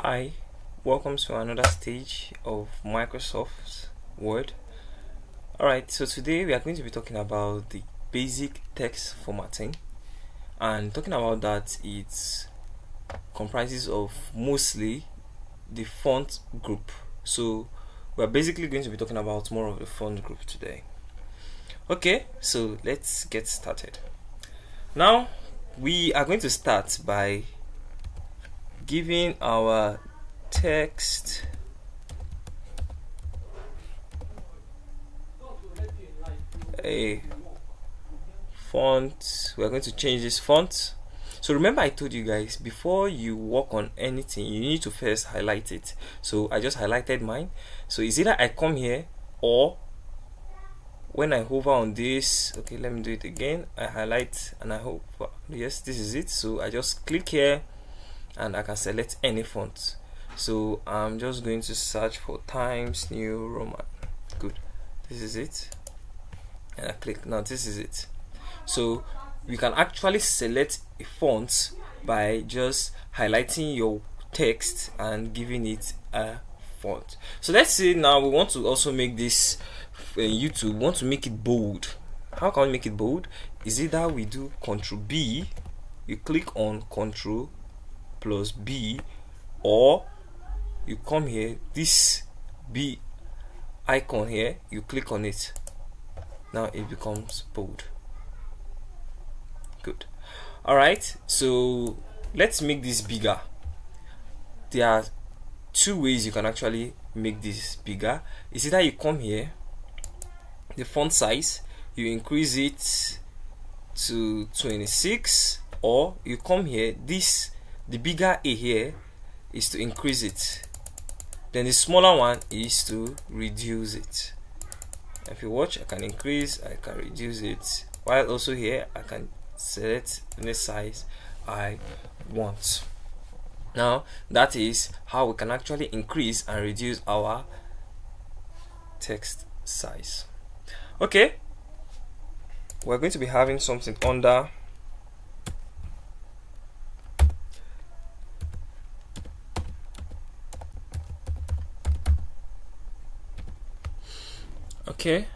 Hi, welcome to another stage of Microsoft Word. Alright, so today we are going to be talking about the basic text formatting and talking about that it comprises of mostly the font group. So we're basically going to be talking about more of the font group today. Okay, so let's get started. Now we are going to start by giving our text. A font. We're going to change this font. So remember i told you guys before you work on anything you need to first highlight it. So i just highlighted mine. So is either i come here or when I hover on this okay let me do it again. I highlight and I hope yes this is it. So I just click here and I can select any font. So I'm just going to search for Times New Roman. Good. This is it. And I click now this is it. So you can actually select a font by just highlighting your text and giving it a font. So let's say now we want to also make this uh, YouTube want to make it bold. How can we make it bold? Is it that we do control B? You click on control plus B or you come here this B icon here you click on it. Now it becomes bold. Good. Alright so let's make this bigger. There are two ways you can actually make this bigger. Is either you come here the font size you increase it to 26 or you come here this the bigger a here is to increase it. Then the smaller one is to reduce it. If you watch I can increase I can reduce it. While also here I can select the size I want. Now that is how we can actually increase and reduce our text size. Okay. We're going to be having something under okay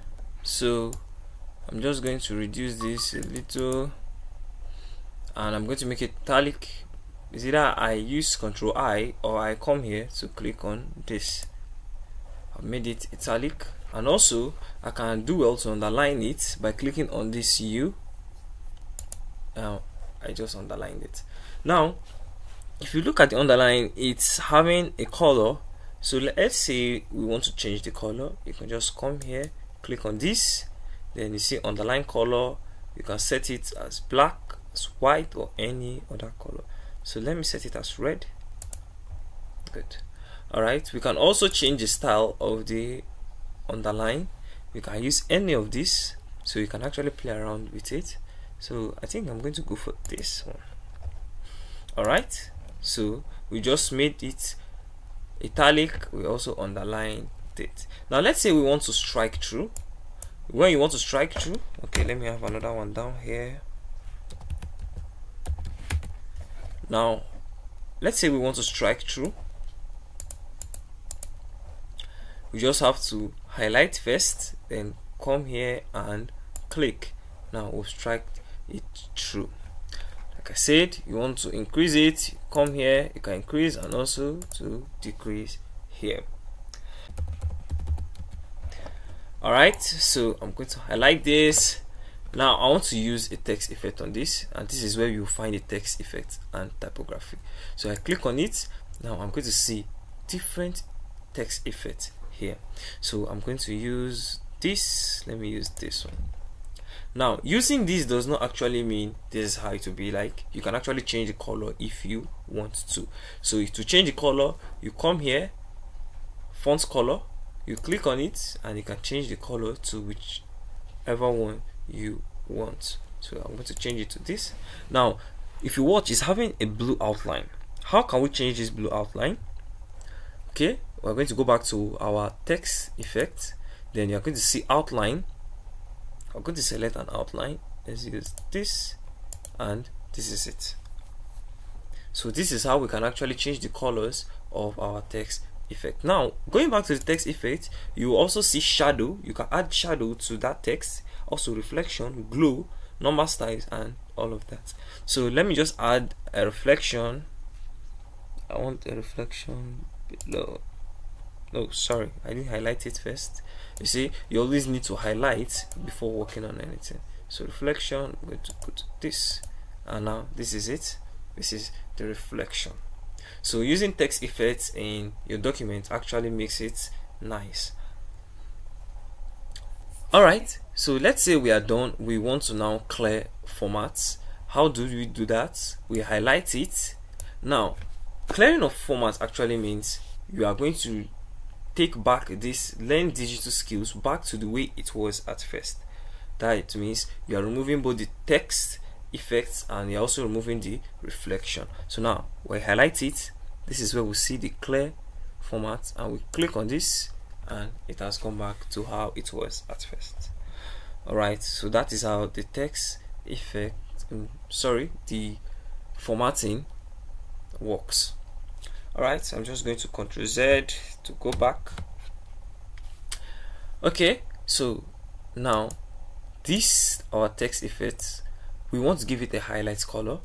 so I'm just going to reduce this a little and I'm going to make it italic. Is either I use control I or I come here to click on this. I've made it italic and also I can do well to underline it by clicking on this U. Now I just underlined it. Now if you look at the underline it's having a color so let's say we want to change the color you can just come here click on this then you see underline color you can set it as black as white or any other color. So let me set it as red. Good. All right we can also change the style of the underline. You can use any of this so you can actually play around with it. So I think I'm going to go for this one. Alright so we just made it italic we also underline it. Now let's say we want to strike through. When you want to strike through okay let me have another one down here. Now let's say we want to strike through. We just have to highlight first then come here and click. Now we'll strike it through like I said you want to increase it come here you can increase and also to decrease here. Alright so I'm going to highlight this. Now I want to use a text effect on this and this is where you find the text effect and typography. So I click on it. Now I'm going to see different text effects here. So I'm going to use this. Let me use this one now using this does not actually mean this is how it will be like. You can actually change the color if you want to. So to change the color you come here font color you click on it and you can change the color to whichever one you want. So I'm going to change it to this. Now if you watch it's having a blue outline. How can we change this blue outline? Okay we're going to go back to our text effect. Then you're going to see outline I'm going to select an outline let's use this and this is it? So this is how we can actually change the colors of our text effect. Now going back to the text effect you also see shadow. You can add shadow to that text. Also reflection glow number styles and all of that. So let me just add a reflection. I want a reflection below no sorry I didn't highlight it first. You see you always need to highlight before working on anything. So reflection I'm going to put this and now this is it. This is the reflection. So using text effects in your document actually makes it nice. Alright so let's say we are done. We want to now clear formats. How do we do that? We highlight it. Now clearing of formats actually means you are going to take back this learn digital skills back to the way it was at first. That means you are removing both the text effects and you're also removing the reflection. So now we highlight it. This is where we see the clear format and we click on this and it has come back to how it was at first. Alright so that is how the text effect um, sorry the formatting works alright so I'm just going to control Z to go back. Okay so now this our text effect we want to give it a highlight color.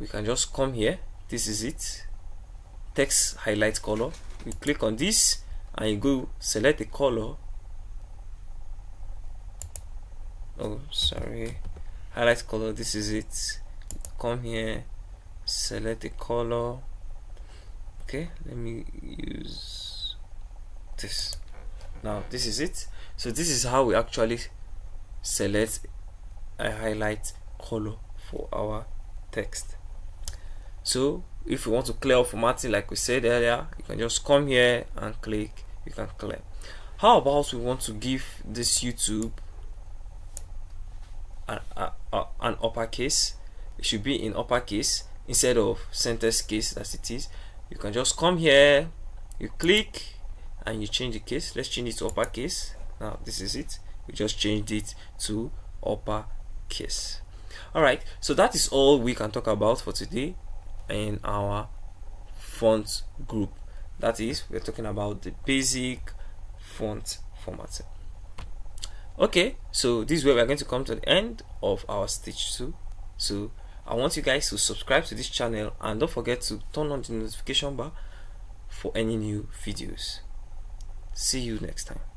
We can just come here. This is it. Text highlight color. You click on this and you go select the color. Oh sorry. Highlight color this is it. Come here select the color okay let me use this. Now this is it. So this is how we actually select a highlight color for our text. So if you want to clear formatting like we said earlier you can just come here and click you can clear. How about we want to give this YouTube an, a, a, an uppercase? It should be in uppercase instead of sentence case as it is you can just come here you click and you change the case. Let's change it to uppercase now this is it. We just changed it to uppercase all right so that is all we can talk about for today in our font group. That is we're talking about the basic font formatting okay so this way we're going to come to the end of our stitch 2 so i want you guys to subscribe to this channel and don't forget to turn on the notification bar for any new videos. See you next time